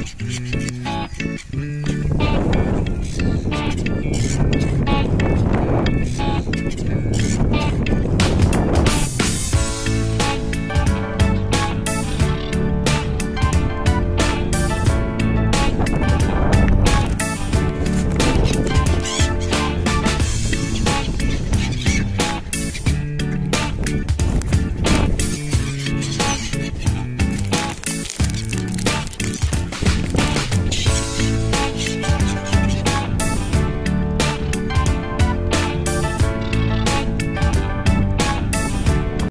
Mm-hmm.